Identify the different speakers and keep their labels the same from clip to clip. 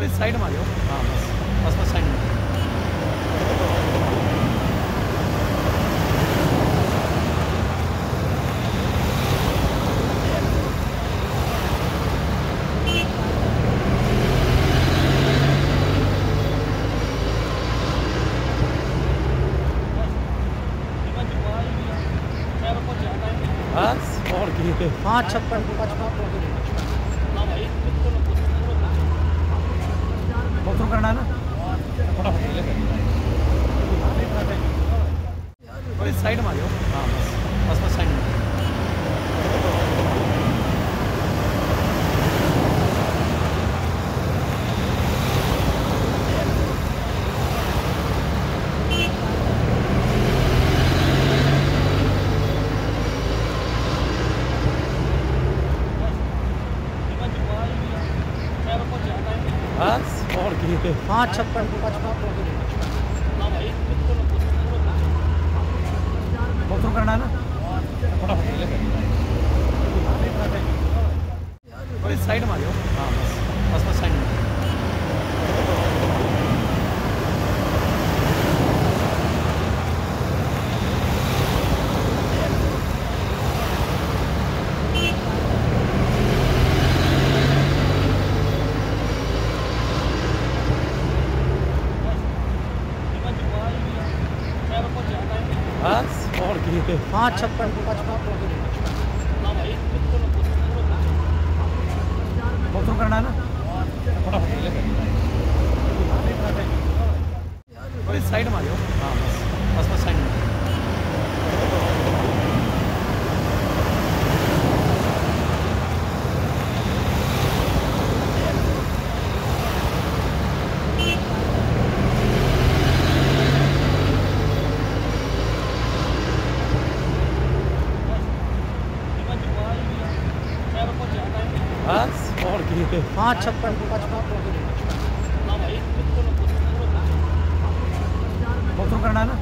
Speaker 1: थोड़ी साइड में आ जाओ हाँ बस बस बस साइड में बस और
Speaker 2: छप्पन पचपन
Speaker 1: बहुत करना है ना फटाफट ले थोड़ी साइड में आ जाओ हाँ बस बस बस साइड में बस और की
Speaker 2: पाँच छप्पन पचपन
Speaker 1: बहुत करना है ना? साइड मारियो हाँ बस बस बस साइड में। बस और की
Speaker 2: पाँच छप्पन। पचपन
Speaker 1: करना है ना? Side Mario. आ जाओ हाँ बस। बस बस साइड में
Speaker 2: पाँच छप्पन
Speaker 1: करना है ना?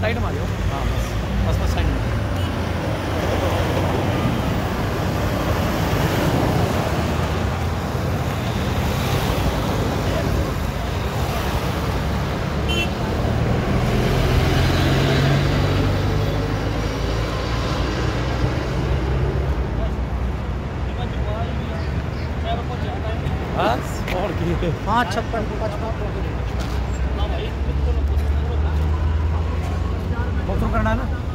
Speaker 1: साइड में आ जाओ हाँ बस बस बस साइड में बस और की
Speaker 2: हाँ छप्पन पचपन
Speaker 1: करना है ना?